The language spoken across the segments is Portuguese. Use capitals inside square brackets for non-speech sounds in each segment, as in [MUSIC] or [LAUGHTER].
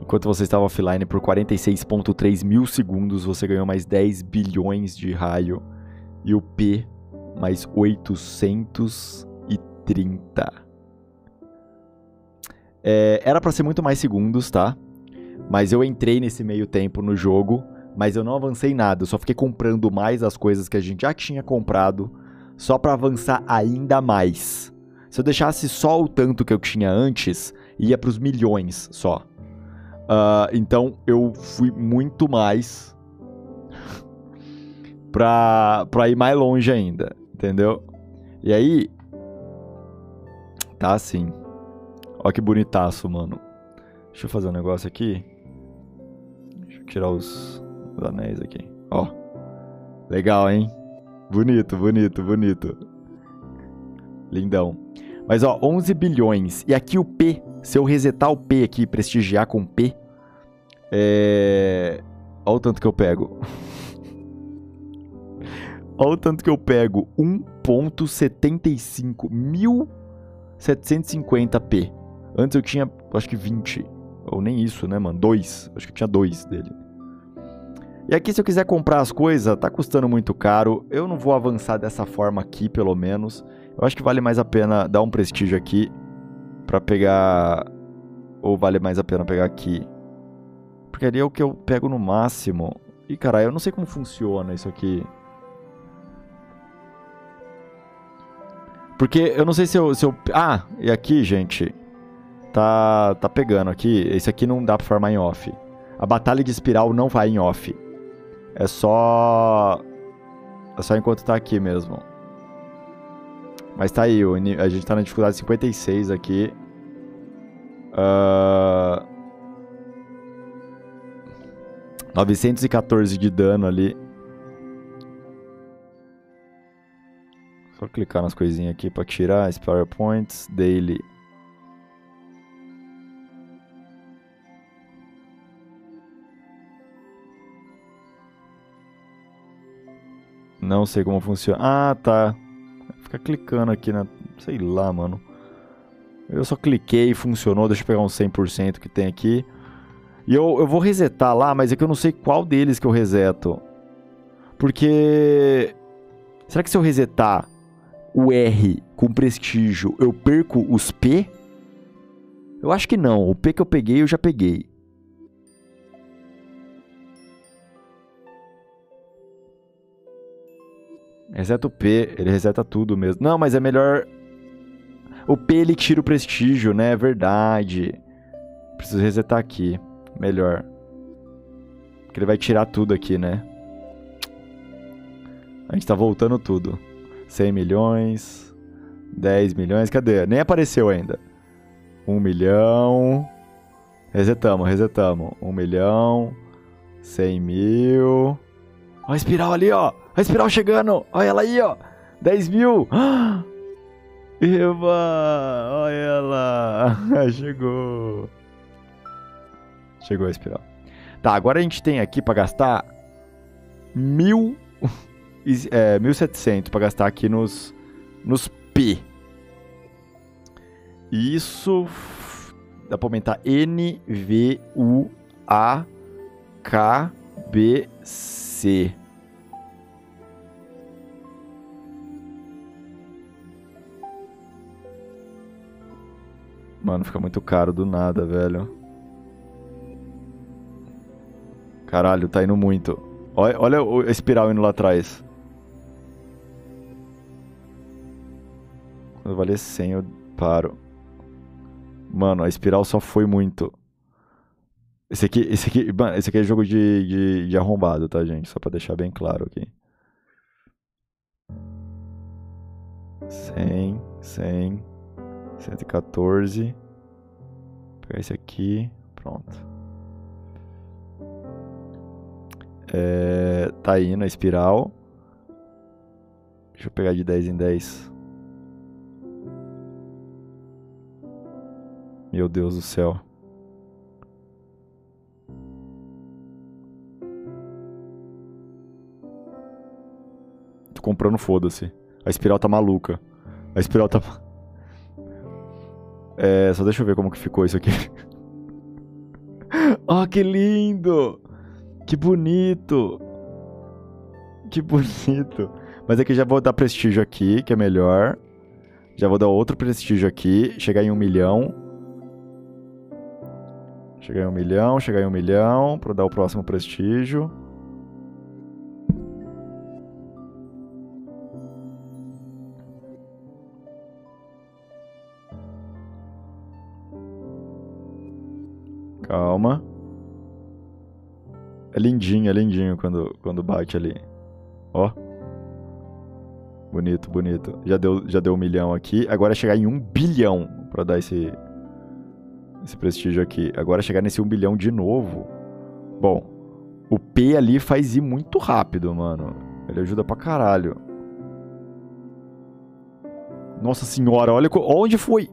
Enquanto você estava offline por 46,3 mil segundos, você ganhou mais 10 bilhões de raio. E o P mais 830. É, era para ser muito mais segundos, tá? Mas eu entrei nesse meio tempo no jogo, mas eu não avancei nada. Eu só fiquei comprando mais as coisas que a gente já tinha comprado, só para avançar ainda mais. Se eu deixasse só o tanto que eu tinha antes, ia para os milhões só. Uh, então eu fui muito mais [LAUGHS] pra, pra ir mais longe ainda, entendeu? E aí. Tá assim. Ó que bonitaço, mano. Deixa eu fazer um negócio aqui. Deixa eu tirar os, os anéis aqui. Ó. Legal, hein? Bonito, bonito, bonito. Lindão. Mas ó, 11 bilhões. E aqui o P, se eu resetar o P aqui, prestigiar com P, é... Olha o tanto que eu pego. [LAUGHS] Olha o tanto que eu pego. 1.75 1750p. Antes eu tinha, acho que 20. Ou nem isso, né, mano? 2. Acho que eu tinha 2 dele. E aqui, se eu quiser comprar as coisas, tá custando muito caro. Eu não vou avançar dessa forma aqui, pelo menos. Eu acho que vale mais a pena dar um prestígio aqui para pegar ou vale mais a pena pegar aqui? Porque ali é o que eu pego no máximo. E cara, eu não sei como funciona isso aqui. Porque eu não sei se eu, se eu... Ah, e aqui, gente. Tá, tá pegando aqui. Esse aqui não dá pra farmar em off. A batalha de espiral não vai em off. É só... É só enquanto tá aqui mesmo. Mas tá aí, a gente tá na dificuldade 56 aqui. Uh... 914 de dano ali. Só clicar nas coisinhas aqui pra tirar. Explorer Points, Daily. Não sei como funciona. Ah, tá. Fica clicando aqui na... Sei lá, mano. Eu só cliquei e funcionou. Deixa eu pegar um 100% que tem aqui. E eu, eu vou resetar lá, mas é que eu não sei qual deles que eu reseto. Porque... Será que se eu resetar o R com prestígio, eu perco os P? Eu acho que não. O P que eu peguei, eu já peguei. Reseta o P, ele reseta tudo mesmo. Não, mas é melhor... O P ele tira o prestígio, né? É verdade. Preciso resetar aqui. Melhor. Porque ele vai tirar tudo aqui, né? A gente tá voltando tudo. 100 milhões. 10 milhões. Cadê? Nem apareceu ainda. 1 milhão. Resetamos, resetamos. 1 milhão. 100 mil. Olha a espiral ali, ó. A espiral chegando. Olha ela aí, ó. 10 mil. [GASPS] Eva, olha ela. [LAUGHS] Chegou. Chegou a espiral. Tá, agora a gente tem aqui para gastar mil, [LAUGHS] é, 1.700 para gastar aqui nos, nos P. Isso dá para aumentar N, V, U, A, K, B, C. Mano, fica muito caro do nada, velho. Caralho, tá indo muito. Olha, olha a espiral indo lá atrás. Quando valer 100 eu paro. Mano, a espiral só foi muito. Esse aqui, esse aqui, esse aqui é jogo de, de, de arrombado, tá, gente? Só pra deixar bem claro aqui. 100, 100, 114. Vou pegar esse aqui. Pronto. É, tá indo a espiral. Deixa eu pegar de 10 em 10. Meu Deus do céu. Comprando foda-se. A espiral tá maluca. A espiral tá. É, só deixa eu ver como que ficou isso aqui. [LAUGHS] oh, que lindo! Que bonito! Que bonito! Mas aqui já vou dar prestígio aqui, que é melhor. Já vou dar outro prestígio aqui. Chegar em um milhão. Chegar em um milhão, chegar em um milhão. Pra dar o próximo prestígio. Calma. É lindinho, é lindinho quando, quando bate ali. Ó. Bonito, bonito. Já deu, já deu um milhão aqui. Agora é chegar em um bilhão pra dar esse, esse prestígio aqui. Agora é chegar nesse um bilhão de novo. Bom, o P ali faz ir muito rápido, mano. Ele ajuda pra caralho. Nossa senhora, olha onde foi.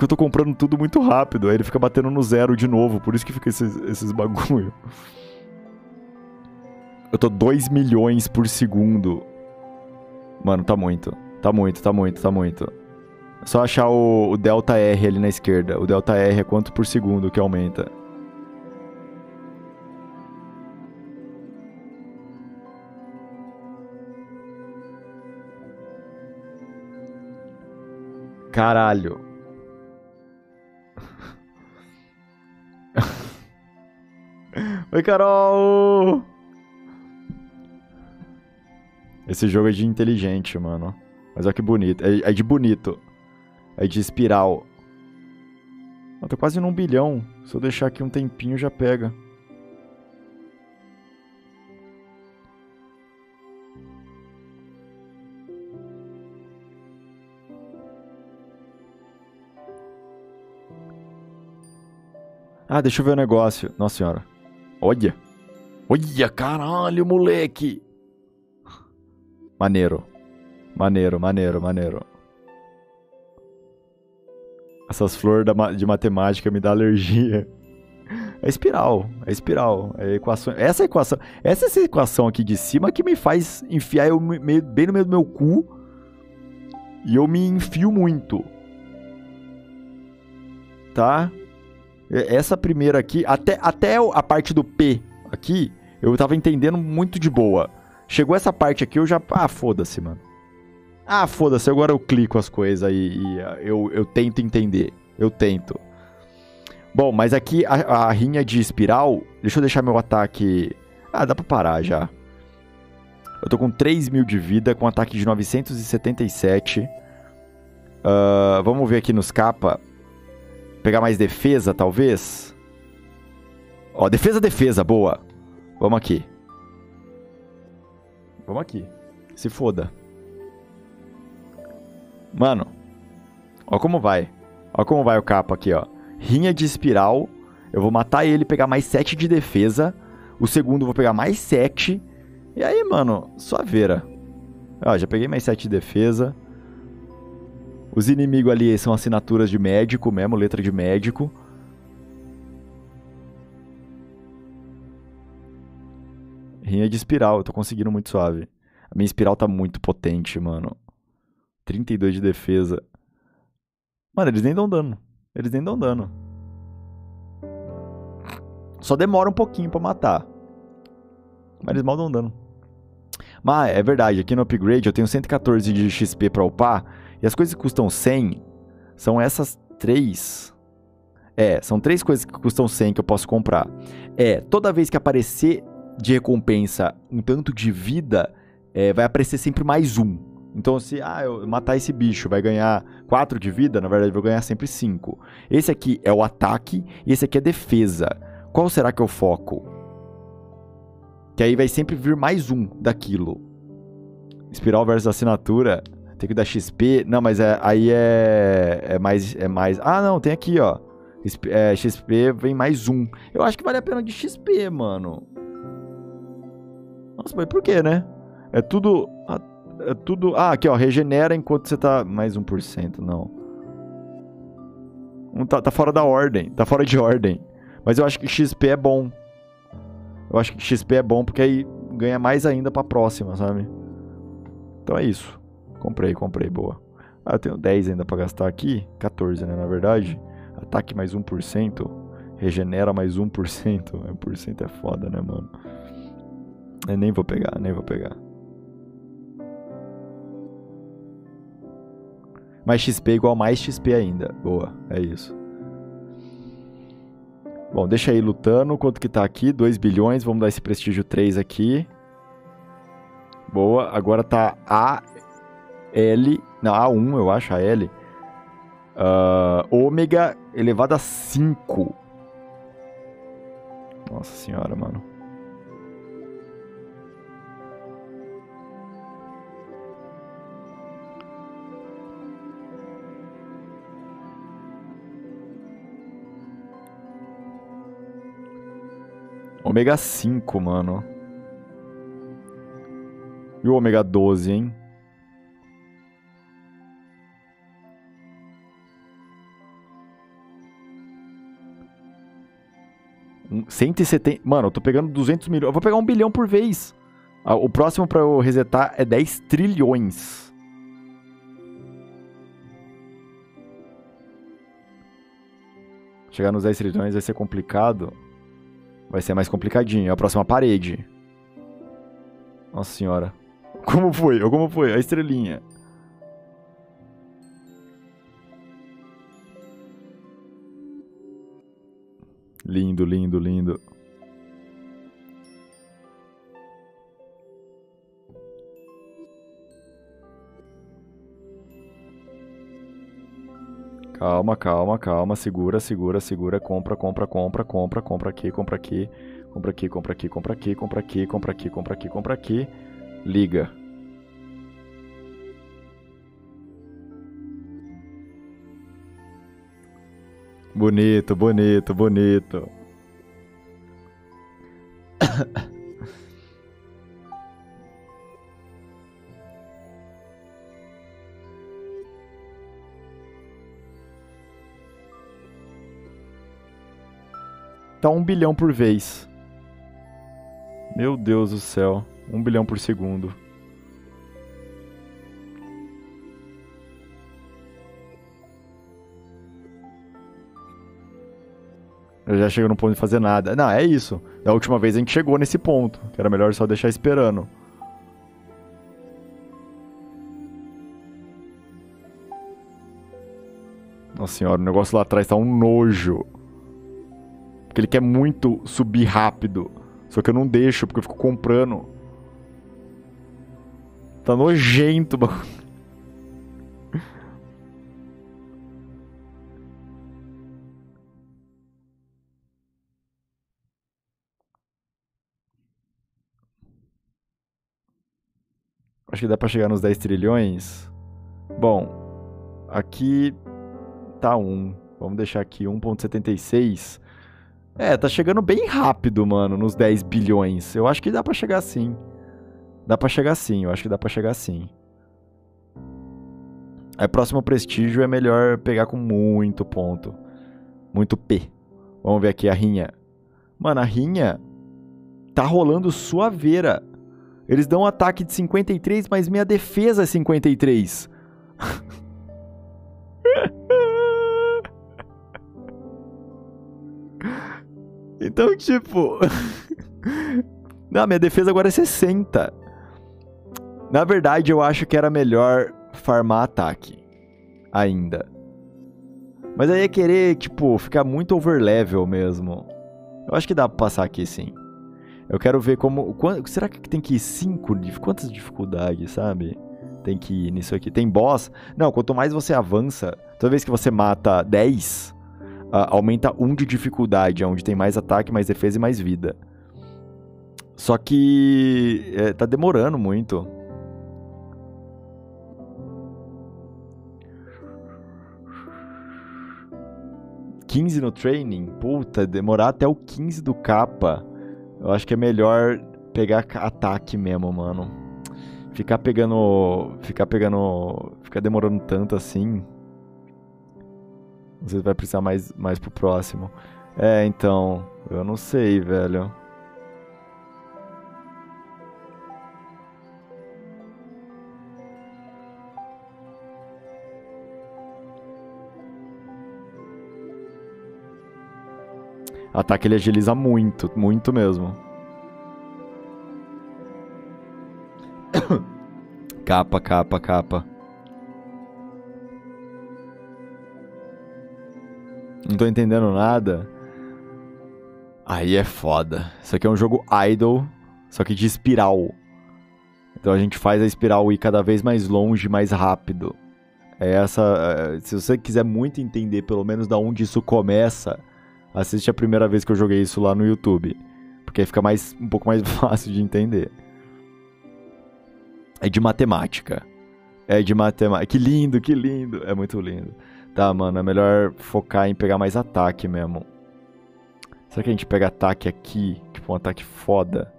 Que eu tô comprando tudo muito rápido, aí ele fica batendo no zero de novo, por isso que fica esses, esses bagulho. Eu tô 2 milhões por segundo. Mano, tá muito. Tá muito, tá muito, tá muito. É só achar o, o delta R ali na esquerda. O delta R é quanto por segundo que aumenta. Caralho. Oi, Carol! Esse jogo é de inteligente, mano. Mas olha que bonito. É, é de bonito. É de espiral. Eu tô quase num bilhão. Se eu deixar aqui um tempinho, já pega. Ah, deixa eu ver o negócio. Nossa senhora. Olha. Olha, caralho, moleque. Maneiro. Maneiro, maneiro, maneiro. Essas flores de matemática me dá alergia. É espiral, é espiral, é equação. Essa equação, essa, essa equação aqui de cima que me faz enfiar eu meio, bem no meio do meu cu e eu me enfio muito. Tá? Essa primeira aqui, até, até a parte do P aqui, eu tava entendendo muito de boa. Chegou essa parte aqui, eu já. Ah, foda-se, mano. Ah, foda-se, agora eu clico as coisas aí e ah, eu, eu tento entender. Eu tento. Bom, mas aqui a, a rinha de espiral. Deixa eu deixar meu ataque. Ah, dá pra parar já. Eu tô com 3 mil de vida, com ataque de 977. Uh, ah, vamos ver aqui nos capa. Pegar mais defesa, talvez. Ó, defesa, defesa, boa. Vamos aqui. Vamos aqui. Se foda. Mano. Ó como vai. Ó como vai o capa aqui, ó. Rinha de espiral. Eu vou matar ele, pegar mais 7 de defesa. O segundo eu vou pegar mais 7. E aí, mano, suaveira. Ó, já peguei mais 7 de defesa. Os inimigos ali são assinaturas de médico mesmo, letra de médico. Rinha de espiral, eu tô conseguindo muito suave. A minha espiral tá muito potente, mano. 32 de defesa. Mano, eles nem dão dano. Eles nem dão dano. Só demora um pouquinho pra matar. Mas eles mal dão dano. Mas é verdade, aqui no upgrade eu tenho 114 de XP pra upar. E as coisas que custam 100 são essas três. É, são três coisas que custam 100 que eu posso comprar. É, toda vez que aparecer de recompensa um tanto de vida, é, vai aparecer sempre mais um. Então, se ah, eu matar esse bicho vai ganhar 4 de vida, na verdade eu vou ganhar sempre 5. Esse aqui é o ataque e esse aqui é defesa. Qual será que eu foco? Que aí vai sempre vir mais um daquilo. Espiral versus assinatura. Tem que dar XP. Não, mas é, aí é, é mais. É mais. Ah, não, tem aqui, ó. É, XP vem mais um. Eu acho que vale a pena de XP, mano. Nossa, mas por que, né? É tudo. É tudo. Ah, aqui, ó. Regenera enquanto você tá. Mais 1%, não. Um tá, tá fora da ordem. Tá fora de ordem. Mas eu acho que XP é bom. Eu acho que XP é bom porque aí ganha mais ainda pra próxima, sabe? Então é isso. Comprei, comprei, boa. Ah, eu tenho 10 ainda pra gastar aqui. 14, né, na verdade. Ataque mais 1%. Regenera mais 1%. 1% [LAUGHS] é foda, né, mano? Eu nem vou pegar, nem vou pegar. Mais XP igual mais XP ainda. Boa, é isso. Bom, deixa aí lutando. Quanto que tá aqui? 2 bilhões. Vamos dar esse prestígio 3 aqui. Boa. Agora tá A, L... Não, A1, eu acho, a L. Uh, ômega elevado a 5. Nossa senhora, mano. Ômega 5, mano. E o ômega 12, hein? 170. Mano, eu tô pegando 200 milhões. Eu vou pegar um bilhão por vez. Ah, o próximo pra eu resetar é 10 trilhões. Chegar nos 10 trilhões vai ser complicado. Vai ser mais complicadinho. É a próxima parede. Nossa senhora. Como foi? Como foi? A estrelinha. Lindo, lindo, lindo. Calma, calma, calma. Segura, segura, segura. Compra, compra, compra, compra, compra aqui, compra aqui. Compra aqui, compra aqui, compra aqui, compra aqui, compra aqui, compra aqui, compra aqui. Liga. Bonito, bonito, bonito. Tá um bilhão por vez. Meu Deus do céu. Um bilhão por segundo. Já chego no ponto de fazer nada. Não, é isso. Da última vez a gente chegou nesse ponto. Que era melhor só deixar esperando. Nossa senhora, o negócio lá atrás tá um nojo. Porque ele quer muito subir rápido. Só que eu não deixo, porque eu fico comprando. Tá nojento, [LAUGHS] mano. Acho que dá pra chegar nos 10 trilhões. Bom, aqui tá 1. Vamos deixar aqui 1.76. É, tá chegando bem rápido, mano, nos 10 bilhões. Eu acho que dá pra chegar sim. Dá pra chegar sim, eu acho que dá pra chegar sim. Aí, próximo prestígio é melhor pegar com muito ponto. Muito P. Vamos ver aqui a rinha. Mano, a rinha tá rolando suaveira. Eles dão um ataque de 53, mas minha defesa é 53. [LAUGHS] Então, tipo. [LAUGHS] Não, minha defesa agora é 60. Na verdade, eu acho que era melhor farmar ataque. Ainda. Mas aí é querer, tipo, ficar muito overlevel mesmo. Eu acho que dá pra passar aqui sim. Eu quero ver como. Será que tem que ir 5? Quantas dificuldades, sabe? Tem que ir nisso aqui. Tem boss. Não, quanto mais você avança, toda vez que você mata 10, uh, aumenta 1 de dificuldade, onde tem mais ataque, mais defesa e mais vida. Só que é, tá demorando muito. ...15 no training? Puta, demorar até o 15 do capa... ...eu acho que é melhor pegar ataque mesmo, mano. Ficar pegando... ...ficar pegando... ...ficar demorando tanto assim... Você vai precisar mais, mais pro próximo. É, então. Eu não sei, velho. Ataque ele agiliza muito, muito mesmo. [COUGHS] capa, capa, capa. Não tô entendendo nada. Aí é foda. Isso aqui é um jogo idle, só que de espiral. Então a gente faz a espiral ir cada vez mais longe, mais rápido. É essa. É, se você quiser muito entender, pelo menos da onde isso começa, assiste a primeira vez que eu joguei isso lá no YouTube. Porque aí fica mais, um pouco mais [LAUGHS] fácil de entender. É de matemática. É de matemática. Que lindo, que lindo. É muito lindo. Tá, mano, é melhor focar em pegar mais ataque mesmo. Será que a gente pega ataque aqui? Tipo, um ataque foda.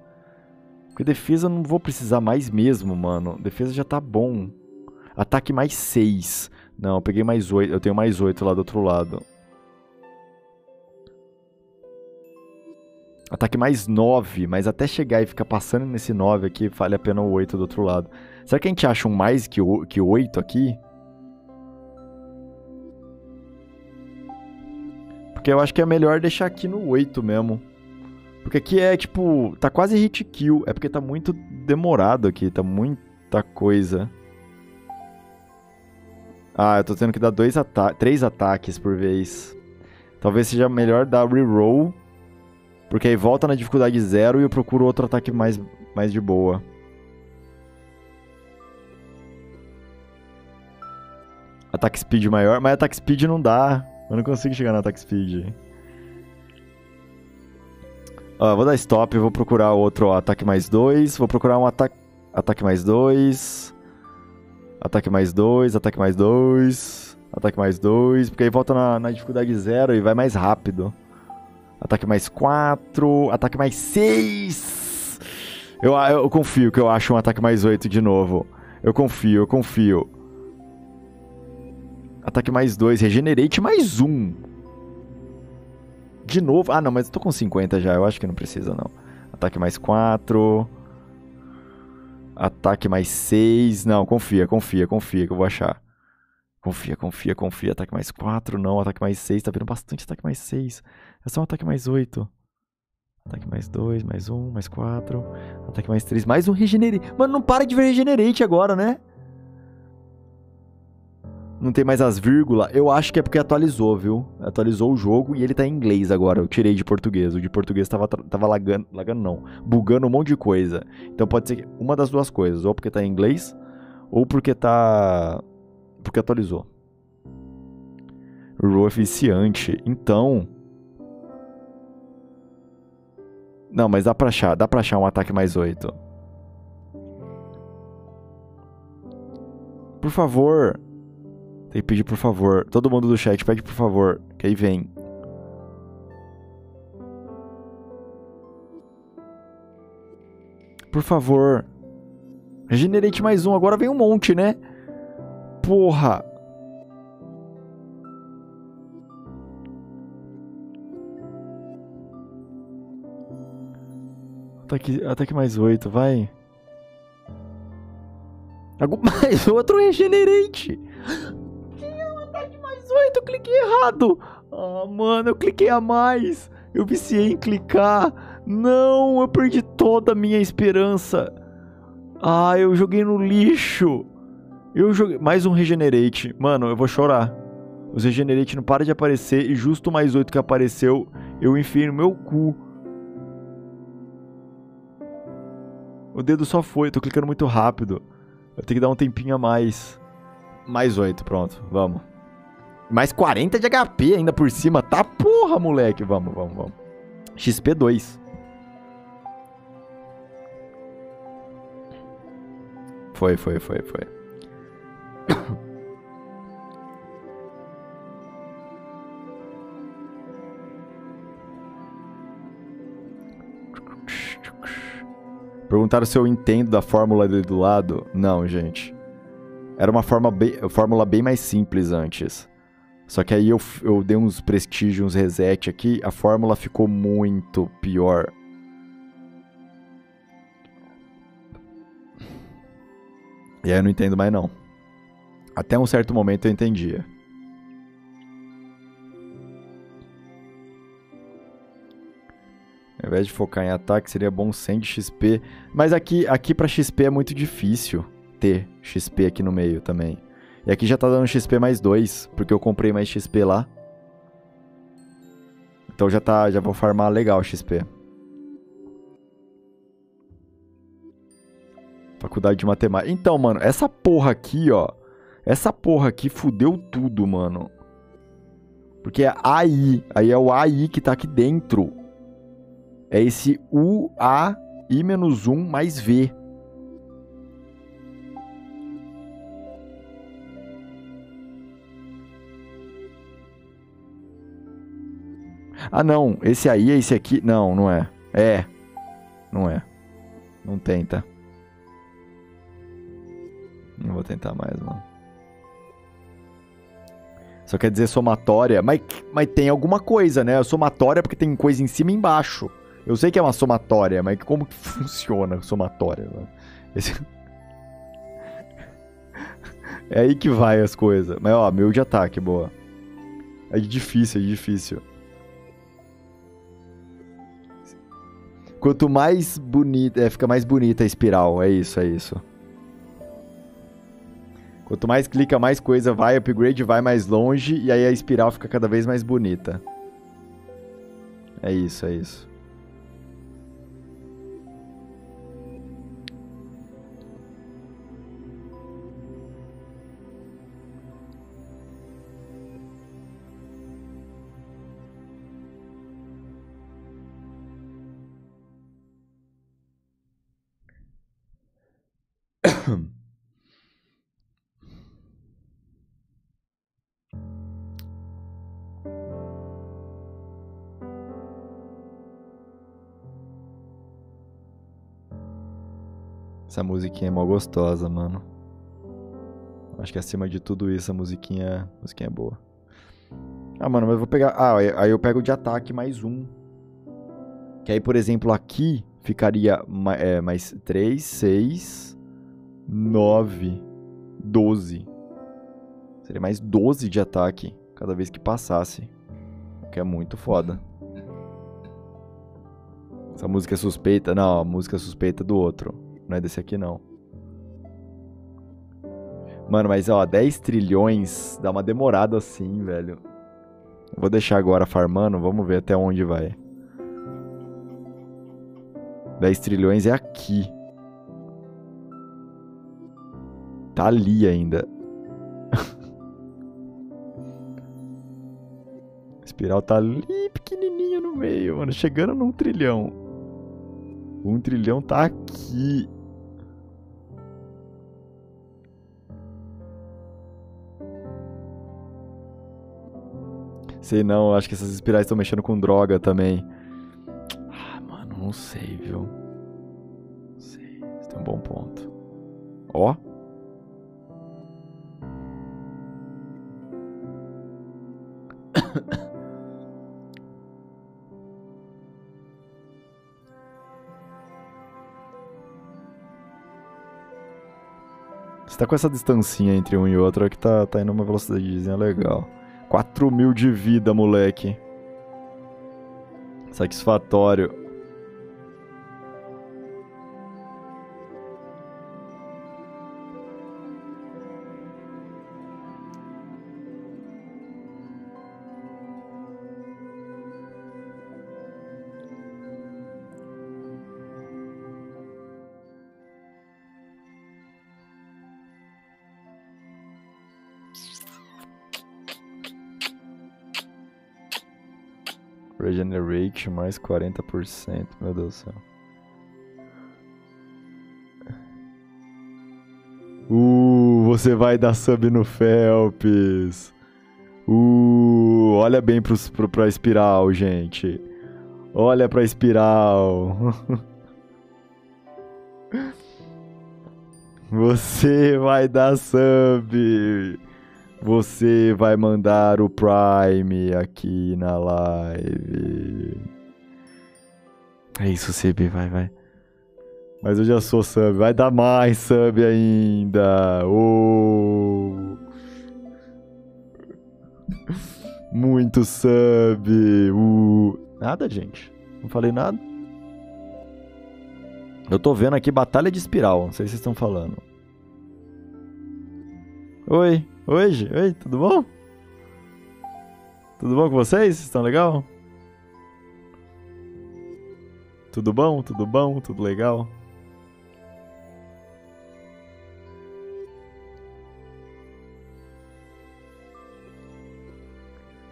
Porque defesa eu não vou precisar mais mesmo, mano. Defesa já tá bom. Ataque mais 6. Não, eu peguei mais 8. Eu tenho mais 8 lá do outro lado. Ataque mais 9, mas até chegar e ficar passando nesse 9 aqui, vale a pena o 8 do outro lado. Será que a gente acha um mais que, o, que 8 aqui? Porque eu acho que é melhor deixar aqui no 8 mesmo. Porque aqui é tipo, tá quase hit kill. É porque tá muito demorado aqui, tá muita coisa. Ah, eu tô tendo que dar dois ata três ataques por vez. Talvez seja melhor dar reroll. Porque aí volta na dificuldade zero e eu procuro outro ataque mais, mais de boa. Ataque speed maior, mas ataque speed não dá. Eu não consigo chegar no attack speed. Ó, vou dar stop, vou procurar outro ó, ataque mais dois. Vou procurar um ataque, ataque mais dois. Ataque mais dois, ataque mais dois. Ataque mais dois, porque aí volta na, na dificuldade zero e vai mais rápido. Ataque mais quatro, ataque mais seis. Eu, eu confio que eu acho um ataque mais oito de novo. Eu confio, eu confio. Ataque mais 2. Regenerate mais 1. Um. De novo. Ah, não, mas eu tô com 50 já. Eu acho que não precisa, não. Ataque mais 4. Ataque mais 6. Não, confia, confia, confia que eu vou achar. Confia, confia, confia. Ataque mais 4, não. Ataque mais 6. Tá vendo bastante ataque mais 6. É só um ataque mais 8. Ataque mais 2, mais 1, mais 4. Ataque mais 3, mais um regenerate. Mano, não para de ver regenerate agora, né? não tem mais as vírgulas, eu acho que é porque atualizou, viu? Atualizou o jogo e ele tá em inglês agora. Eu tirei de português. O de português tava, tava lagando, lagando não, bugando um monte de coisa. Então pode ser uma das duas coisas, ou porque tá em inglês, ou porque tá. porque atualizou. Roll eficiente. Então. Não, mas dá pra achar, dá pra achar um ataque mais 8. Por favor, tem que pedir por favor. Todo mundo do chat pede por favor. Que aí vem. Por favor. Regenerate mais um. Agora vem um monte, né? Porra. Ataque, ataque mais oito, vai. [LAUGHS] Mais outro regenerate. 18, eu cliquei errado. Ah, mano, eu cliquei a mais. Eu viciei em clicar. Não, eu perdi toda a minha esperança. Ah, eu joguei no lixo. Eu joguei. Mais um Regenerate. Mano, eu vou chorar. Os Regenerate não param de aparecer. E justo mais oito que apareceu, eu enfiei no meu cu. O dedo só foi. Tô clicando muito rápido. Eu tenho que dar um tempinho a mais. Mais oito, pronto. Vamos. Mais 40 de HP ainda por cima. Tá porra, moleque. Vamos, vamos, vamos. XP2. Foi, foi, foi, foi. Perguntaram se eu entendo da fórmula ali do lado. Não, gente. Era uma forma bem, fórmula bem mais simples antes. Só que aí eu, eu dei uns prestígios, uns reset aqui, a fórmula ficou muito pior. E aí eu não entendo mais não. Até um certo momento eu entendia. Invés de focar em ataque, seria bom 100 de XP. Mas aqui, aqui pra XP é muito difícil ter XP aqui no meio também. E aqui já tá dando XP mais 2, porque eu comprei mais XP lá. Então já tá, já vou farmar legal XP. Faculdade de matemática. Então, mano, essa porra aqui, ó. Essa porra aqui fudeu tudo, mano. Porque é AI. Aí é o AI que tá aqui dentro. É esse UAI menos 1 mais V. Ah, não. Esse aí é esse aqui. Não, não é. É. Não é. Não tenta. Não vou tentar mais, mano. Só quer dizer somatória. Mas, mas tem alguma coisa, né? Somatória porque tem coisa em cima e embaixo. Eu sei que é uma somatória, mas como que [LAUGHS] funciona somatória? Esse... [LAUGHS] é aí que vai as coisas. Mas ó, meu de ataque, boa. É difícil, é difícil. Quanto mais bonita, é, fica mais bonita a espiral, é isso, é isso. Quanto mais clica, mais coisa vai, upgrade vai mais longe e aí a espiral fica cada vez mais bonita. É isso, é isso. Essa musiquinha é mó gostosa, mano. Acho que acima de tudo isso, a musiquinha, a musiquinha é boa. Ah, mano, mas eu vou pegar... Ah, aí eu pego de ataque mais um. Que aí, por exemplo, aqui ficaria é, mais 3, 6, 9, 12. Seria mais 12 de ataque cada vez que passasse. O que é muito foda. Essa música é suspeita? Não, a música é suspeita do outro. Não é desse aqui, não. Mano, mas ó, 10 trilhões dá uma demorada assim, velho. Vou deixar agora farmando, vamos ver até onde vai. 10 trilhões é aqui. Tá ali ainda. [LAUGHS] espiral tá ali pequenininho no meio, mano. Chegando num trilhão. Um trilhão tá aqui. Sei não, acho que essas espirais estão mexendo com droga também. Ah, mano, não sei, viu? Não sei. Você tem um bom ponto. Ó. [COUGHS] Você tá com essa distancinha entre um e outro que tá, tá indo uma velocidadezinha legal. 4 mil de vida, moleque. Satisfatório. Regeneration mais 40%. Meu Deus do céu. Uh, você vai dar sub no Felps. Uh, olha bem pro, pro, pra espiral, gente. Olha pra espiral. [LAUGHS] Você vai dar sub. Você vai mandar o Prime aqui na live. É isso, CB, vai, vai. Mas eu já sou sub, vai dar mais sub ainda. Oh. Muito sub. Uh. Nada, gente. Não falei nada. Eu tô vendo aqui Batalha de Espiral, não sei se vocês estão falando. Oi, hoje, oi, tudo bom? Tudo bom com vocês? Estão legal? Tudo bom? Tudo bom? Tudo legal?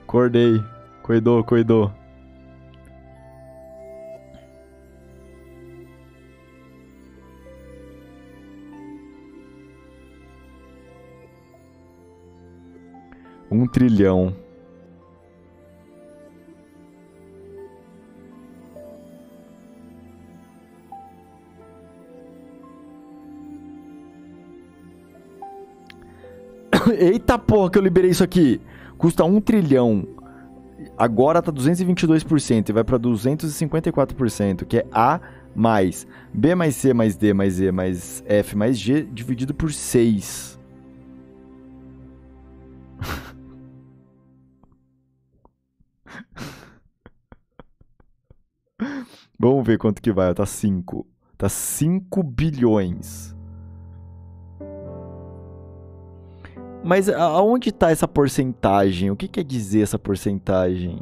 Acordei. Cuidou, cuidou. Um trilhão. [COUGHS] Eita porra que eu liberei isso aqui. Custa um trilhão. Agora tá 222% e vai para 254%, que é A mais B mais C mais D mais E mais F mais G dividido por 6. Vamos ver quanto que vai. Tá 5. Tá 5 bilhões. Mas aonde está essa porcentagem? O que quer dizer essa porcentagem?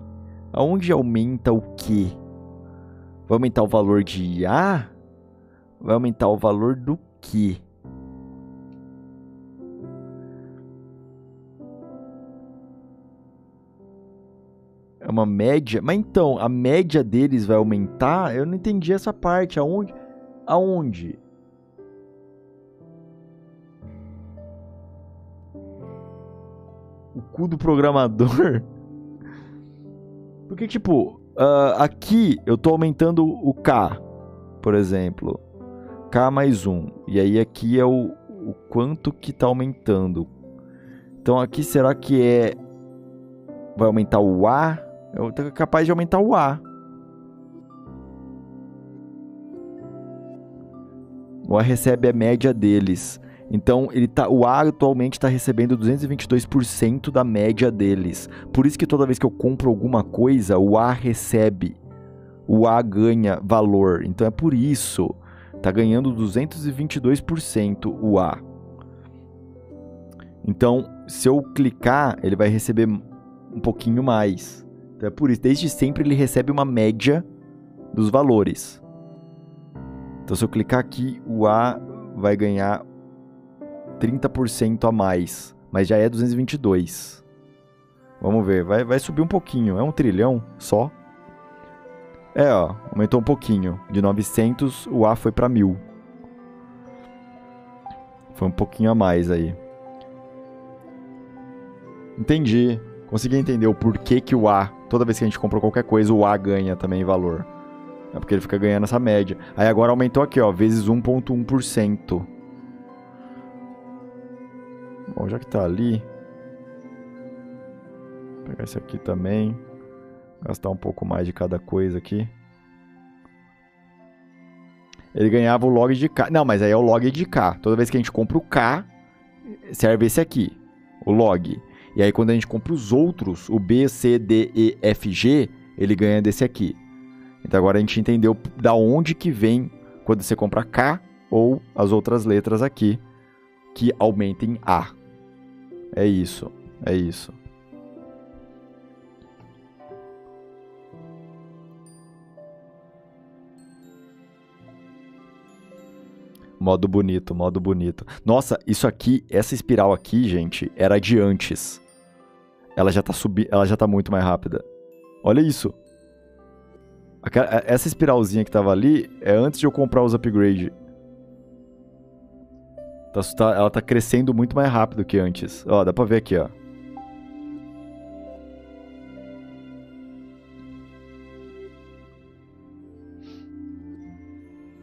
Aonde aumenta o quê? Vai aumentar o valor de A? Vai aumentar o valor do quê? Uma média? Mas então, a média deles vai aumentar? Eu não entendi essa parte. Aonde? Aonde? O cu do programador? [LAUGHS] Porque, tipo, uh, aqui eu tô aumentando o K, por exemplo. K mais 1. E aí aqui é o, o quanto que tá aumentando. Então aqui será que é... Vai aumentar o A? É capaz de aumentar o A. O A recebe a média deles. Então, ele tá, o A atualmente está recebendo 222% da média deles. Por isso que toda vez que eu compro alguma coisa, o A recebe. O A ganha valor. Então é por isso. Tá ganhando 222% o A. Então, se eu clicar, ele vai receber um pouquinho mais. Então é por isso, desde sempre ele recebe uma média dos valores. Então se eu clicar aqui, o A vai ganhar 30% a mais, mas já é 222. Vamos ver, vai, vai subir um pouquinho, é um trilhão só. É, ó, aumentou um pouquinho. De 900, o A foi para 1000. Foi um pouquinho a mais aí. Entendi. Consegui entender o porquê que o A, toda vez que a gente comprou qualquer coisa, o A ganha também valor. É porque ele fica ganhando essa média. Aí agora aumentou aqui, ó, vezes 1.1%. Bom, já que tá ali, vou pegar esse aqui também, gastar um pouco mais de cada coisa aqui. Ele ganhava o log de K. Não, mas aí é o log de K. Toda vez que a gente compra o K, serve esse aqui, o log. E aí quando a gente compra os outros, o B, C, D, E, F, G, ele ganha desse aqui. Então agora a gente entendeu da onde que vem quando você compra K ou as outras letras aqui que aumentem A. É isso, é isso. Modo bonito, modo bonito. Nossa, isso aqui, essa espiral aqui, gente, era de antes. Ela já tá subindo, ela já tá muito mais rápida. Olha isso. Essa espiralzinha que tava ali é antes de eu comprar os upgrade. Tá, tá, ela tá crescendo muito mais rápido que antes. Ó, dá pra ver aqui, ó.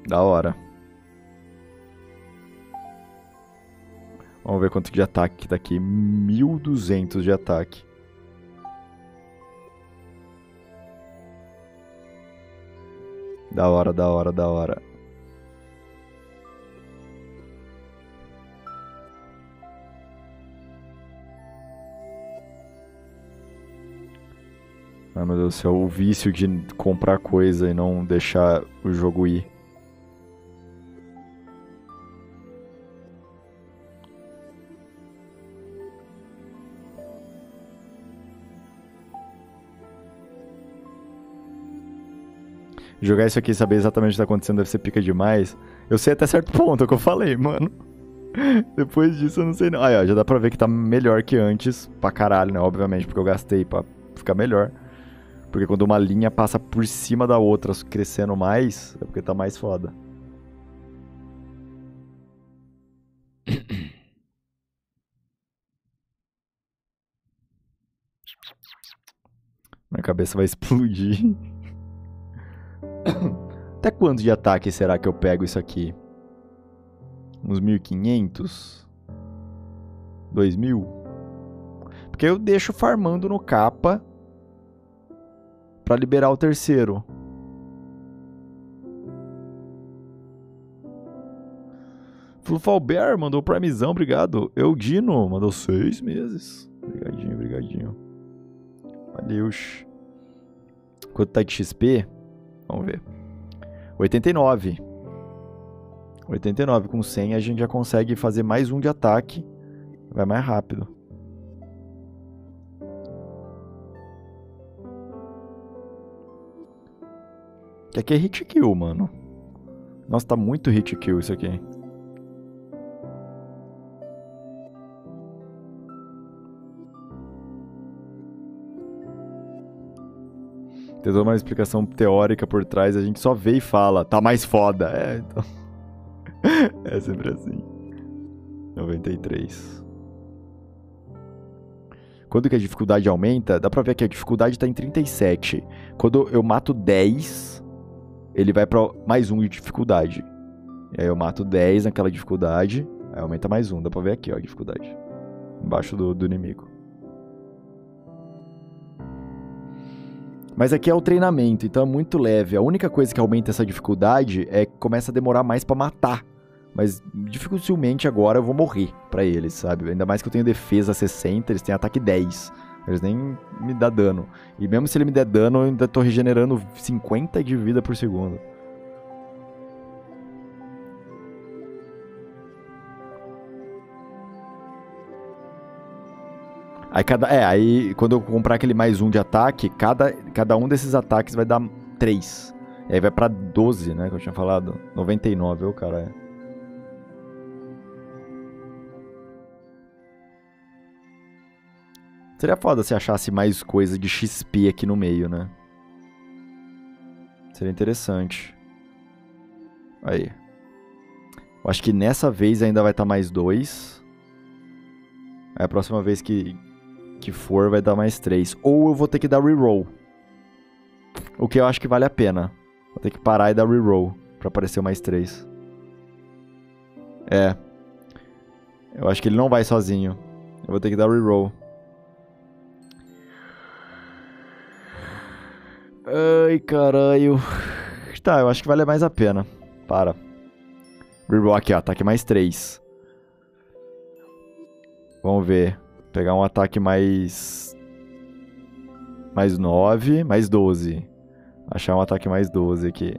Da hora. Vamos ver quanto de ataque tá aqui. 1200 de ataque. Da hora, da hora, da hora. Ai meu Deus do céu, o vício de comprar coisa e não deixar o jogo ir. Jogar isso aqui e saber exatamente o que tá acontecendo deve ser pica demais. Eu sei até certo ponto é o que eu falei, mano. [LAUGHS] Depois disso eu não sei não. Aí, ó, já dá pra ver que tá melhor que antes. Pra caralho, né? Obviamente, porque eu gastei pra ficar melhor. Porque quando uma linha passa por cima da outra, crescendo mais, é porque tá mais foda. [COUGHS] Minha cabeça vai explodir. [LAUGHS] [COUGHS] Até quanto de ataque será que eu pego isso aqui? Uns 1500? 2000? Porque eu deixo farmando no capa para liberar o terceiro. Flufalber mandou primezão, obrigado. Eudino mandou seis meses. Obrigadinho, obrigadinho. Valeu. Quanto tá de XP? Vamos ver. 89. 89 com 100 a gente já consegue fazer mais um de ataque. Vai mais rápido. Que aqui é hit kill, mano. Nossa, tá muito hit kill isso aqui. Tem toda uma explicação teórica por trás, a gente só vê e fala, tá mais foda. É, então. [LAUGHS] é sempre assim. 93. Quando que a dificuldade aumenta, dá pra ver que a dificuldade tá em 37. Quando eu mato 10, ele vai pra mais 1 de dificuldade. E aí eu mato 10 naquela dificuldade, aí aumenta mais 1. Dá pra ver aqui, ó, a dificuldade. Embaixo do, do inimigo. Mas aqui é o treinamento, então é muito leve. A única coisa que aumenta essa dificuldade é que começa a demorar mais para matar. Mas dificilmente agora eu vou morrer para eles, sabe? Ainda mais que eu tenho defesa 60, eles têm ataque 10. Eles nem me dão dano. E mesmo se ele me der dano, eu ainda tô regenerando 50 de vida por segundo. Aí cada. É, aí quando eu comprar aquele mais um de ataque, cada, cada um desses ataques vai dar 3. E aí vai pra 12, né? Que eu tinha falado. 99, ô cara. Seria foda se achasse mais coisa de XP aqui no meio, né? Seria interessante. Aí. Eu acho que nessa vez ainda vai estar tá mais dois. Aí a próxima vez que, que for vai dar mais 3. Ou eu vou ter que dar reroll. O que eu acho que vale a pena. Vou ter que parar e dar reroll pra aparecer mais 3. É. Eu acho que ele não vai sozinho. Eu vou ter que dar reroll. Ai, caralho. Tá, eu acho que vale mais a pena. Para. Reroll aqui, ó. Ataque mais 3. Vamos ver. Pegar um ataque mais. Mais 9, mais 12. Achar um ataque mais 12 aqui.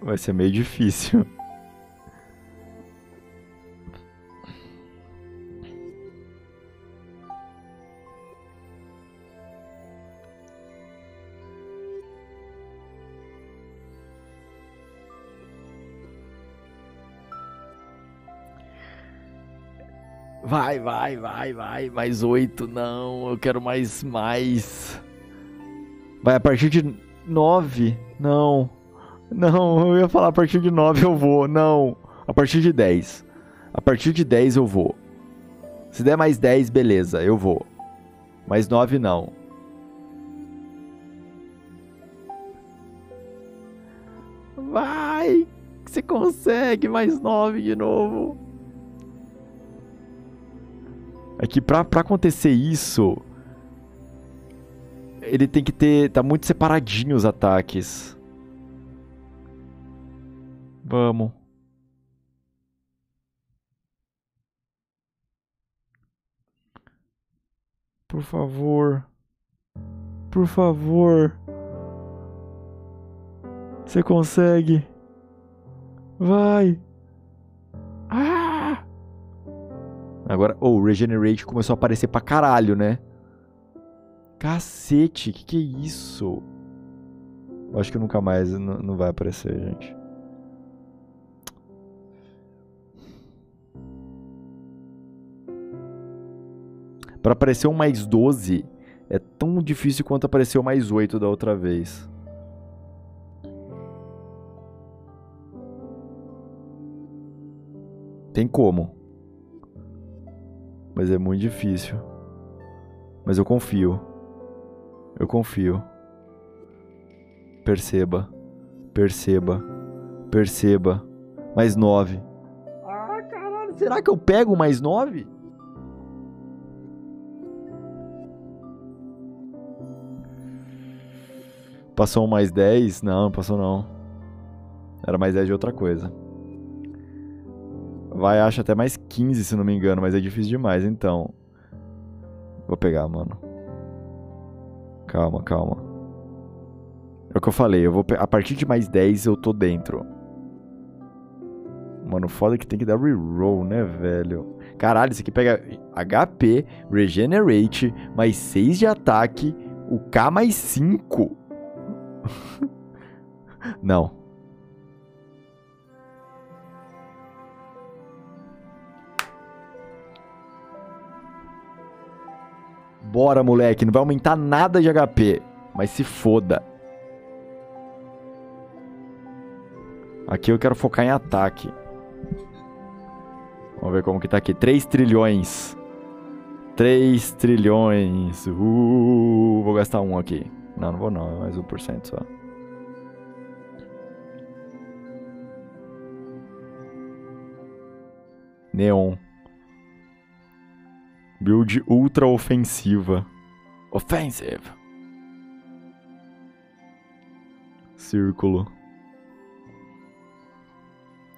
Vai ser meio difícil. Vai, vai, vai, vai. Mais oito, não. Eu quero mais, mais. Vai, a partir de nove. Não. Não, eu ia falar a partir de nove eu vou. Não. A partir de dez. A partir de dez eu vou. Se der mais dez, beleza, eu vou. Mais nove, não. Vai! Você consegue mais nove de novo. É que pra, acontecer isso, ele tem que ter. Tá muito separadinho os ataques. Vamos. Por favor. Por favor. Você consegue. Vai. Ah! Agora, oh, o Regenerate começou a aparecer pra caralho, né? Cacete, que que é isso? Eu acho que nunca mais não vai aparecer, gente. Para aparecer um mais 12 é tão difícil quanto apareceu mais 8 da outra vez. Tem como. Mas é muito difícil. Mas eu confio. Eu confio. Perceba. Perceba. Perceba. Mais 9. Ah, caralho. Será que eu pego mais 9? Passou mais 10? Não, não passou não. Era mais 10 de outra coisa. Vai, acho até mais 15, se não me engano, mas é difícil demais, então. Vou pegar, mano. Calma, calma. É o que eu falei, eu vou a partir de mais 10 eu tô dentro. Mano, foda que tem que dar reroll, né, velho? Caralho, isso aqui pega HP, Regenerate, mais 6 de ataque, o K mais 5. [LAUGHS] Não. Bora, moleque. Não vai aumentar nada de HP. Mas se foda. Aqui eu quero focar em ataque. Vamos ver como que tá aqui. 3 trilhões. 3 trilhões. Uh, vou gastar um aqui. Não, não vou não. É mais 1% só. Neon. Build ultra ofensiva. Offensive. Círculo.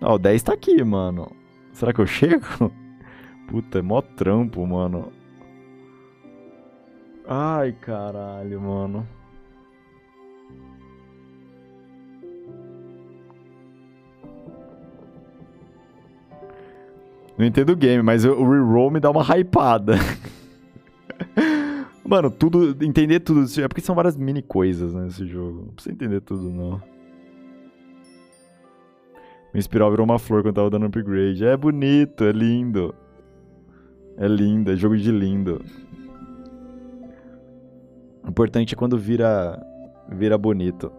Ó, o 10 tá aqui, mano. Será que eu chego? [LAUGHS] Puta, é mó trampo, mano. Ai, caralho, mano. Não entendo o game, mas o reroll me dá uma hypada. [LAUGHS] Mano, tudo. Entender tudo. É porque são várias mini coisas né, nesse jogo. Não precisa entender tudo, não. Me inspirou virou uma flor quando tava dando upgrade. É bonito, é lindo. É lindo, é jogo de lindo. O importante é quando vira. vira bonito.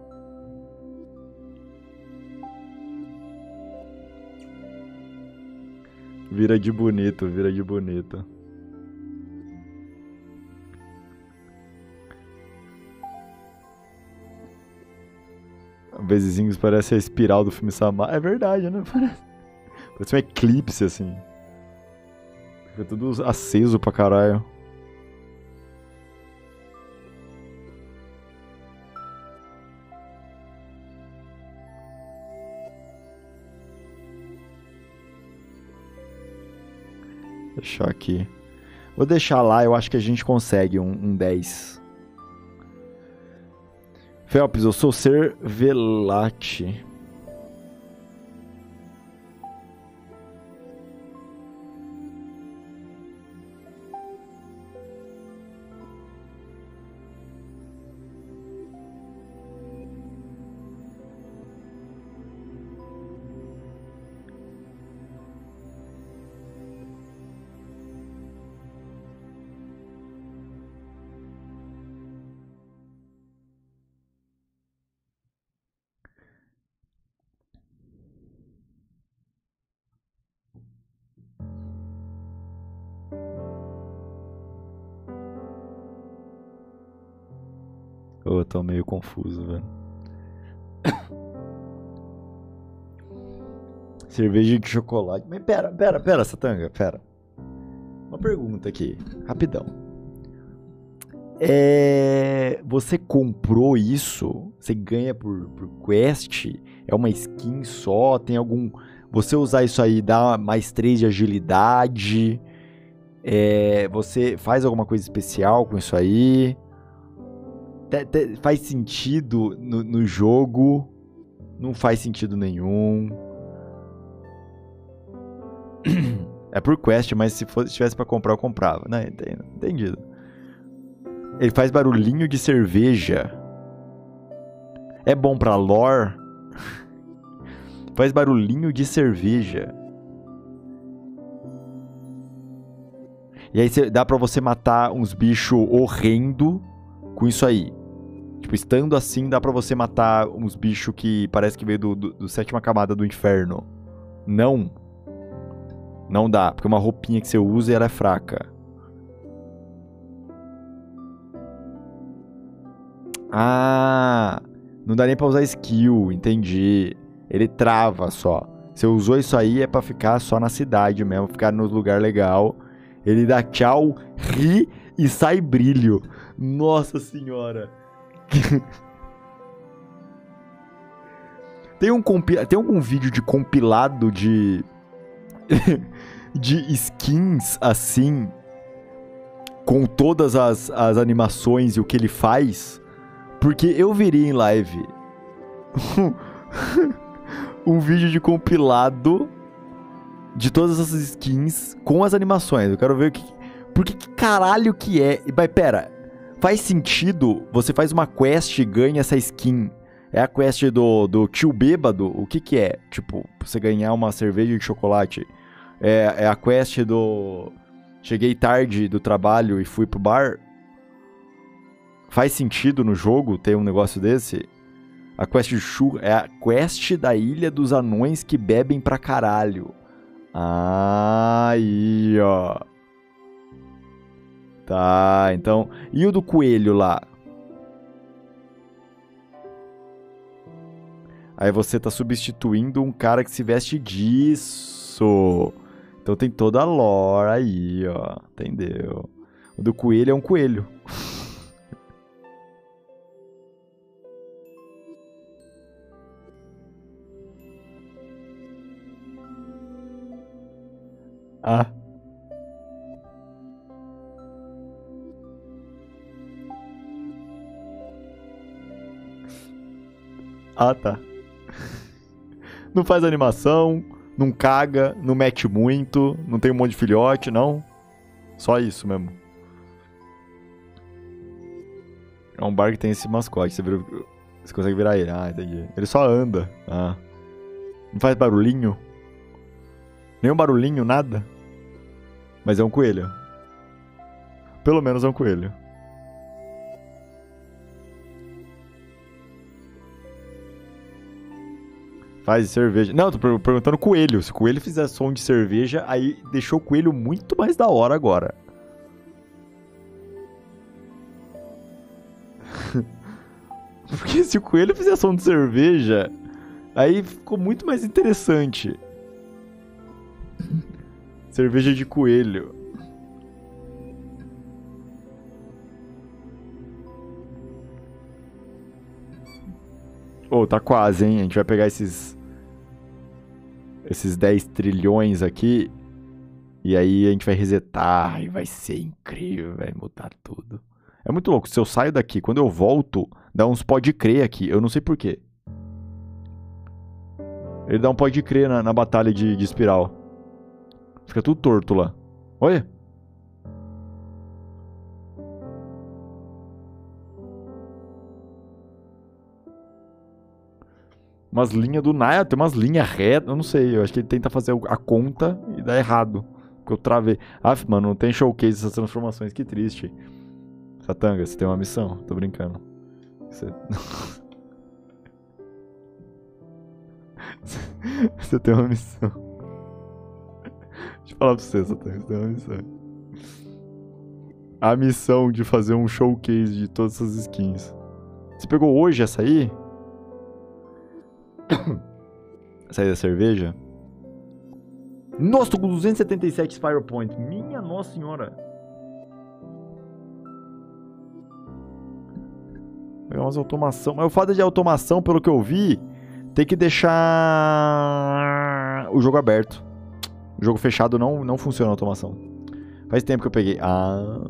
Vira de bonito, vira de bonito. Vezezinhos parece a espiral do filme Samar. É verdade, né? [LAUGHS] Parece, parece um eclipse, assim. Fica tudo aceso pra caralho. Deixar aqui. Vou deixar lá, eu acho que a gente consegue um, um 10. Felps, eu sou ser meio confuso, velho. [COUGHS] Cerveja de chocolate. Mas pera, pera, pera, Satanga, pera. Uma pergunta aqui, rapidão. É... Você comprou isso? Você ganha por, por quest? É uma skin só? Tem algum. Você usar isso aí dá mais 3 de agilidade? É... Você faz alguma coisa especial com isso aí? Faz sentido no, no jogo, não faz sentido nenhum. É por quest, mas se, fosse, se tivesse pra comprar, eu comprava. Não, entendido. Ele faz barulhinho de cerveja. É bom pra lore. faz barulhinho de cerveja. E aí cê, dá pra você matar uns bichos horrendo com isso aí. Tipo, estando assim, dá pra você matar uns bichos que parece que veio do, do, do sétima camada do inferno. Não. Não dá, porque uma roupinha que você usa ela é fraca. Ah, não dá nem pra usar skill, entendi. Ele trava só. Você usou isso aí é pra ficar só na cidade mesmo, ficar no lugar legal. Ele dá tchau, ri e sai brilho. Nossa senhora. [LAUGHS] tem, um tem algum vídeo de compilado de. [LAUGHS] de skins assim. Com todas as, as animações e o que ele faz? Porque eu viria em live [LAUGHS] um vídeo de compilado de todas essas skins com as animações. Eu quero ver o que. Porque que caralho que é. Mas pera, Faz sentido, você faz uma quest e ganha essa skin. É a quest do, do tio bêbado? O que que é? Tipo, você ganhar uma cerveja de chocolate. É, é a quest do... Cheguei tarde do trabalho e fui pro bar. Faz sentido no jogo ter um negócio desse? A quest de churra é a quest da Ilha dos Anões que bebem pra caralho. Aí, ó. Tá, então. E o do coelho lá? Aí você tá substituindo um cara que se veste disso. Então tem toda a lore aí, ó. Entendeu? O do coelho é um coelho. [LAUGHS] ah. Ah, tá. Não faz animação, não caga, não mete muito, não tem um monte de filhote, não. Só isso mesmo. É um bar que tem esse mascote. Você, vira, você consegue virar ele. Ah, entendi. Ele só anda. Ah. Não faz barulhinho. Nenhum barulhinho, nada. Mas é um coelho. Pelo menos é um coelho. Faz cerveja. Não, tô perguntando coelho. Se o coelho fizer som de cerveja, aí deixou o coelho muito mais da hora agora. [LAUGHS] Porque se o coelho fizer som de cerveja, aí ficou muito mais interessante. cerveja de coelho. Oh, tá quase, hein? A gente vai pegar esses esses 10 trilhões aqui. E aí a gente vai resetar e vai ser incrível, vai mudar tudo. É muito louco. Se eu saio daqui, quando eu volto, dá uns pode crer aqui. Eu não sei porquê. Ele dá um pode crer na, na batalha de, de espiral. Fica tudo torto lá. Olha. Umas linhas do nada, tem umas linhas retas, eu não sei, eu acho que ele tenta fazer a conta e dá errado. Porque eu travei. Ah, mano, não tem showcase essas transformações, que triste. Satanga, você tem uma missão, tô brincando. Você... [LAUGHS] você tem uma missão. Deixa eu falar pra você, Satanga, você tem uma missão. A missão de fazer um showcase de todas essas skins. Você pegou hoje essa aí? [COUGHS] Sair da cerveja. Nossa, tô com 277 Spire Points. Minha nossa senhora. Pegar umas automação. Mas o fato de automação, pelo que eu vi, tem que deixar o jogo aberto. O jogo fechado não, não funciona a automação. Faz tempo que eu peguei. Ah.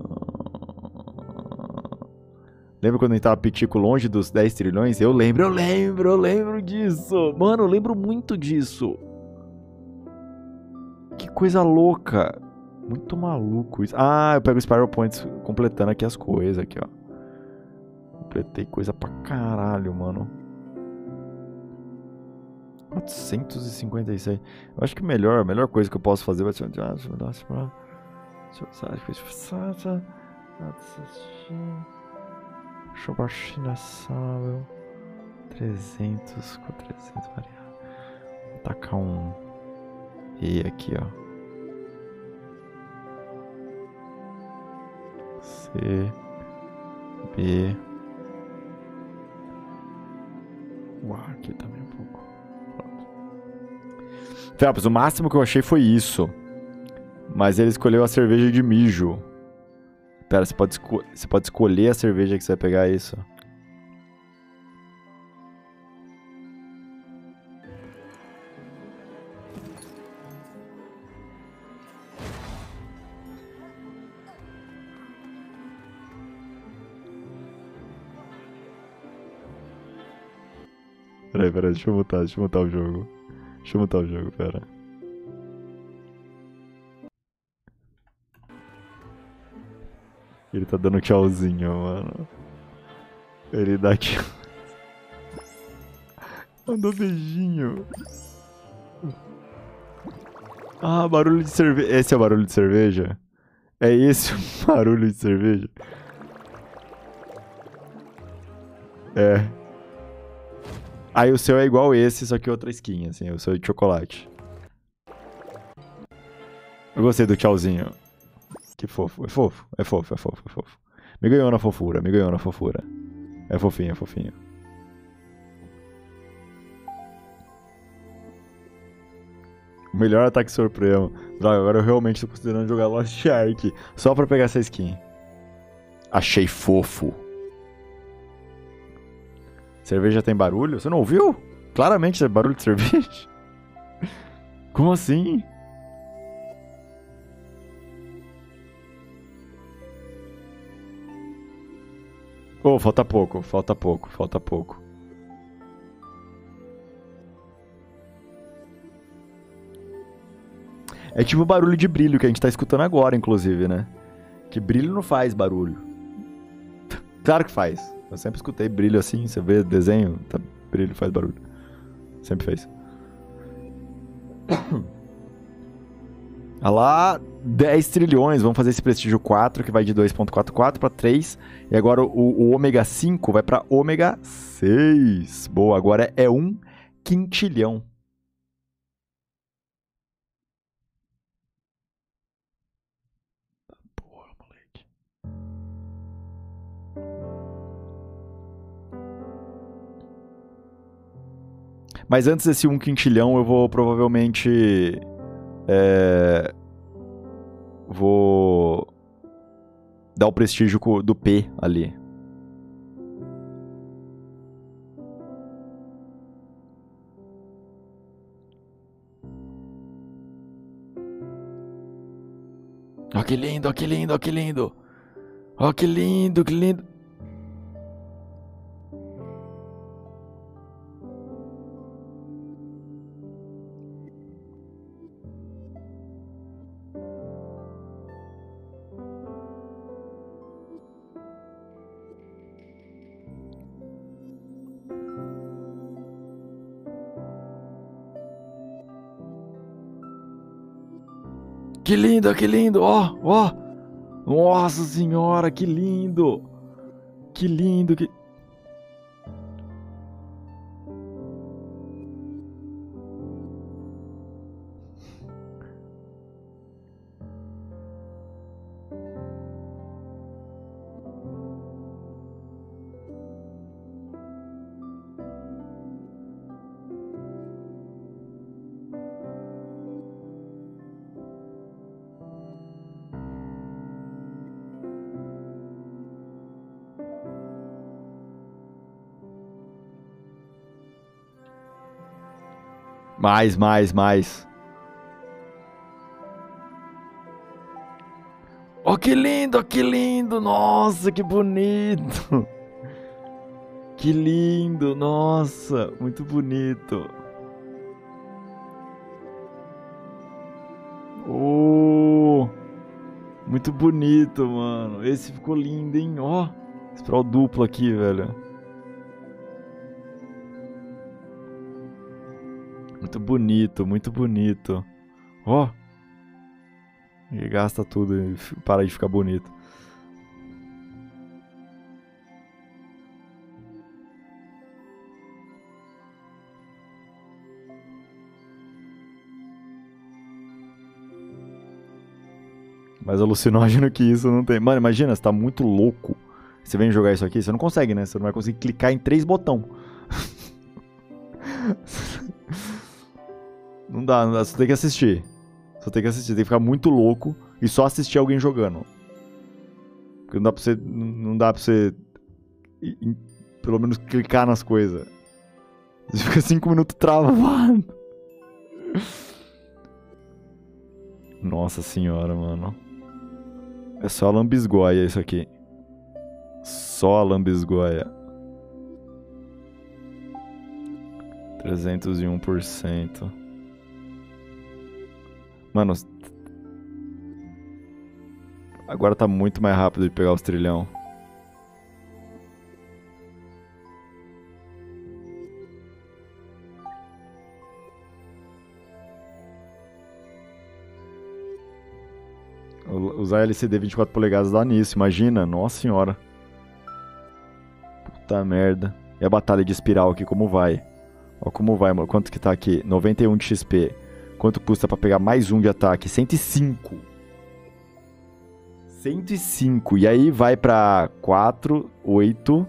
Lembra quando a gente tava pitico longe dos 10 trilhões? Eu lembro, eu lembro, eu lembro disso. Mano, eu lembro muito disso. Que coisa louca. Muito maluco isso. Ah, eu pego Spiral Points completando aqui as coisas aqui, ó. Completei coisa pra caralho, mano. 456. Eu acho que melhor, a melhor coisa que eu posso fazer vai ser. Chobachinável. 300 com 300 variável. Vou tacar um E aqui, ó. C B O A aqui também um pouco. Felps, o máximo que eu achei foi isso. Mas ele escolheu a cerveja de mijo. Pera, você pode, você pode escolher a cerveja que você vai pegar isso. Peraí, peraí, deixa eu mutar, deixa eu mutar o jogo. Deixa eu mutar o jogo, pera. Ele tá dando tchauzinho, mano. Ele dá tchau. [LAUGHS] Mandou beijinho. Ah, barulho de cerveja. Esse é o barulho de cerveja? É esse o [LAUGHS] barulho de cerveja? É. Aí o seu é igual esse, só que outra skin, assim, o seu é de chocolate. Eu gostei do tchauzinho. Que fofo, é fofo, é fofo, é fofo, é fofo. Me ganhou na fofura, me ganhou na fofura. É fofinho, é fofinho. Melhor ataque supremo. Droga, agora eu realmente tô considerando jogar Lost Ark só pra pegar essa skin. Achei fofo. Cerveja tem barulho? Você não ouviu? Claramente é barulho de cerveja. [LAUGHS] Como assim? Oh, falta pouco, falta pouco, falta pouco. É tipo o barulho de brilho que a gente tá escutando agora, inclusive, né? Que brilho não faz barulho. [LAUGHS] claro que faz. Eu sempre escutei brilho assim, você vê desenho, tá, brilho faz barulho. Sempre fez. [COUGHS] Olha lá, 10 trilhões. Vamos fazer esse prestígio 4, que vai de 2.44 para 3. E agora o, o ômega 5 vai para ômega 6. Boa, agora é 1 quintilhão. Mas antes desse um quintilhão, eu vou provavelmente. É, vou. Dar o prestígio do P ali. Ó que lindo, ó que lindo, ó que lindo. Ó que lindo, que lindo. Que lindo, que lindo, ó, oh, ó. Oh. Nossa senhora, que lindo. Que lindo, que... Mais, mais, mais. Oh, que lindo, que lindo! Nossa, que bonito! [LAUGHS] Que lindo, nossa, muito bonito. Oh! Muito bonito, mano. Esse ficou lindo, hein? Ó, oh, scroll duplo aqui, velho. Muito bonito, muito bonito. Ó. Oh. E gasta tudo e para de ficar bonito. Mais alucinógeno que isso não tem. Mano, imagina, você tá muito louco. Você vem jogar isso aqui, você não consegue, né? Você não vai conseguir clicar em três botões. Não dá, não dá. Você tem que assistir. Você tem que assistir. Tem que ficar muito louco e só assistir alguém jogando. Porque não dá pra você. Não dá pra você. Pelo menos clicar nas coisas. Você fica cinco minutos travado. Nossa senhora, mano. É só lambisgoia isso aqui. Só lambisgoia. 301%. Mano. Agora tá muito mais rápido de pegar os trilhão. Usar LCD 24 polegadas dá nisso, imagina. Nossa senhora. Puta merda. E a batalha de espiral aqui, como vai? Ó como vai, mano. Quanto que tá aqui? 91 de XP. Quanto custa pra pegar mais um de ataque? 105. 105. E aí vai pra 4, 8,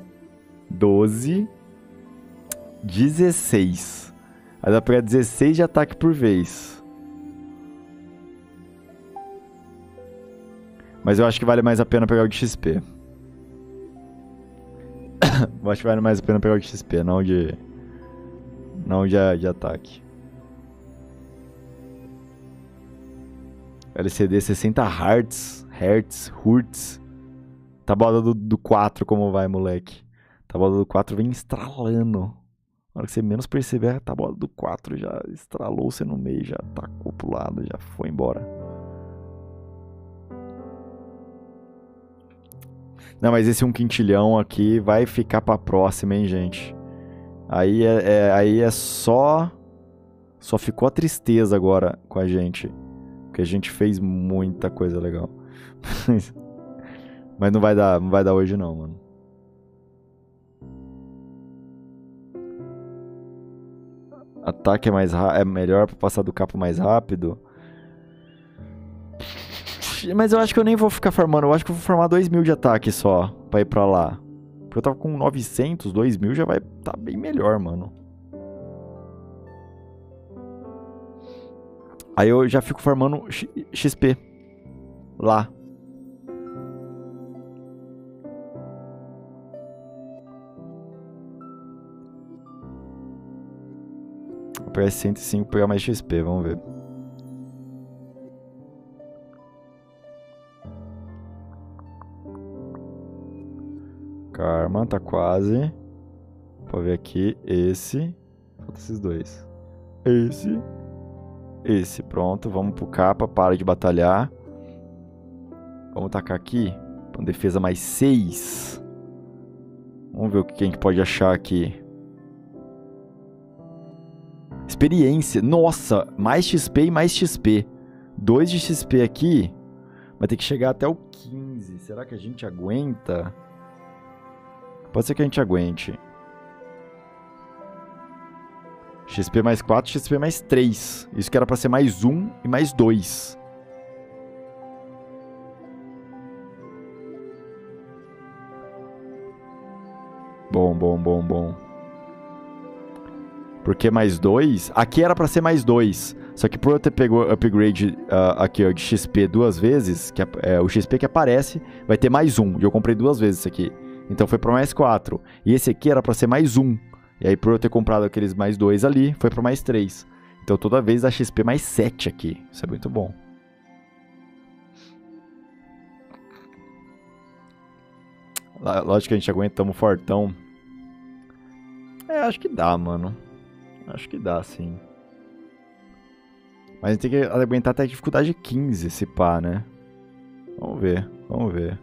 12, 16. Aí dá pra pegar 16 de ataque por vez. Mas eu acho que vale mais a pena pegar o de XP. [COUGHS] eu acho que vale mais a pena pegar o de XP, não de. Não de, de ataque. LCD 60 Hz. Hertz, Hertz. Tabuada do, do 4, como vai, moleque? Tabuada do 4 vem estralando. Na hora que você menos perceber, a tabuada do 4 já estralou você no meio, já tacou pro lado, já foi embora. Não, mas esse um quintilhão aqui vai ficar pra próxima, hein, gente? Aí é, é, aí é só. Só ficou a tristeza agora com a gente. Porque a gente fez muita coisa legal. [LAUGHS] mas não vai dar, não vai dar hoje não, mano. Ataque é mais é melhor para passar do capo mais rápido. Mas eu acho que eu nem vou ficar farmando. Eu acho que eu vou farmar 2 mil de ataque só pra ir pra lá. Porque eu tava com 900, 2 mil já vai tá bem melhor, mano. Aí eu já fico farmando XP. Lá. Vou pegar 105 pegar mais XP, vamos ver. Karma, tá quase. Pra ver aqui. Esse. Falta esses dois. Esse. Esse. Pronto. Vamos pro capa. Para de batalhar. Vamos tacar aqui. Defesa mais 6. Vamos ver o que a gente pode achar aqui. Experiência. Nossa, mais XP e mais XP. 2 de XP aqui. Vai ter que chegar até o 15. Será que a gente aguenta? Pode ser que a gente aguente. XP mais 4, XP mais 3. Isso que era pra ser mais 1 e mais 2. Bom, bom, bom, bom. Porque mais 2... Aqui era pra ser mais 2. Só que por eu ter pego upgrade uh, aqui ó, de XP duas vezes, que é, o XP que aparece, vai ter mais 1. E eu comprei duas vezes isso aqui. Então foi para mais 4. E esse aqui era para ser mais 1. E aí por eu ter comprado aqueles mais 2 ali, foi para mais 3. Então toda vez dá XP mais 7 aqui. Isso é muito bom. Lógico que a gente aguentamos fortão. É, acho que dá, mano. Acho que dá, sim. Mas a gente tem que aguentar até a dificuldade 15, se pá, né? Vamos ver, vamos ver.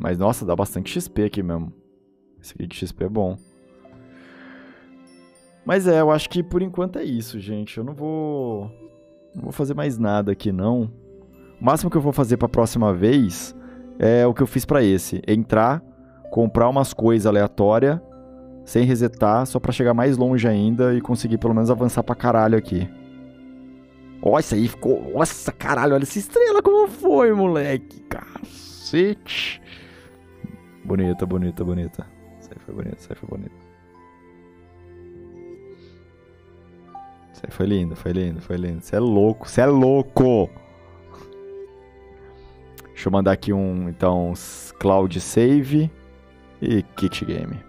Mas, nossa, dá bastante XP aqui mesmo. Esse aqui de XP é bom. Mas é, eu acho que por enquanto é isso, gente. Eu não vou... Não vou fazer mais nada aqui, não. O máximo que eu vou fazer pra próxima vez é o que eu fiz pra esse. Entrar, comprar umas coisas aleatórias, sem resetar, só pra chegar mais longe ainda e conseguir pelo menos avançar pra caralho aqui. Ó, isso aí ficou... Nossa, caralho, olha essa estrela como foi, moleque. Cacete. Bonita, bonita, bonita. Isso aí foi bonito, isso aí foi bonito. Isso aí foi lindo, foi lindo, foi lindo. Você é louco, você é louco! Deixa eu mandar aqui um, então, Cloud Save e Kit Game.